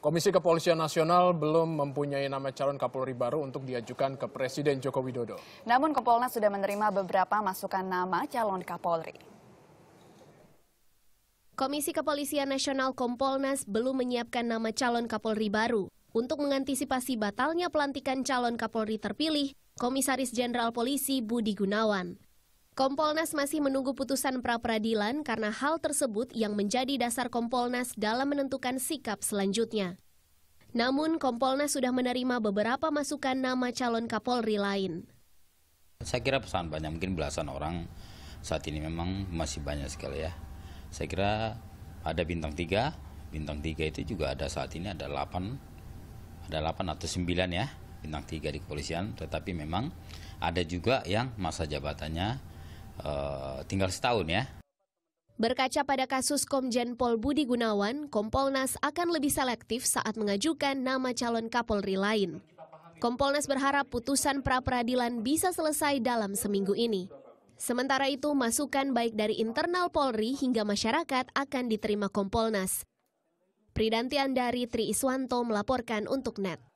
Komisi Kepolisian Nasional belum mempunyai nama calon Kapolri baru untuk diajukan ke Presiden Joko Widodo. Namun Kompolnas sudah menerima beberapa masukan nama calon Kapolri. Komisi Kepolisian Nasional Kompolnas belum menyiapkan nama calon Kapolri baru. Untuk mengantisipasi batalnya pelantikan calon Kapolri terpilih, Komisaris Jenderal Polisi Budi Gunawan. Kompolnas masih menunggu putusan pra-peradilan karena hal tersebut yang menjadi dasar Kompolnas dalam menentukan sikap selanjutnya. Namun, Kompolnas sudah menerima beberapa masukan nama calon Kapolri lain. Saya kira pesan banyak, mungkin belasan orang saat ini memang masih banyak sekali ya. Saya kira ada bintang tiga, bintang tiga itu juga ada saat ini ada 8, ada 8 atau 9 ya, bintang tiga di kepolisian, tetapi memang ada juga yang masa jabatannya uh, tinggal setahun ya. Berkaca pada kasus Komjen Pol Budi Gunawan, Kompolnas akan lebih selektif saat mengajukan nama calon Kapolri lain. Kompolnas berharap putusan pra-peradilan bisa selesai dalam seminggu ini. Sementara itu, masukan baik dari internal Polri hingga masyarakat akan diterima Kompolnas. Pridanti Andari Tri Iswanto melaporkan untuk NET.